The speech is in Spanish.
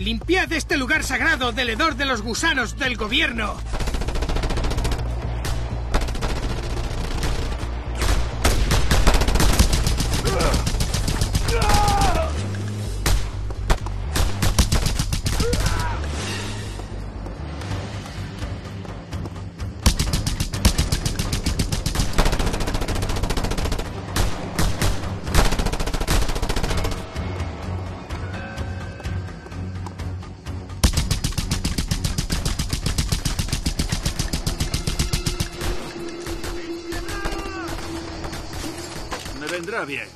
¡Limpiad este lugar sagrado del hedor de los gusanos del gobierno! Vendrá bien.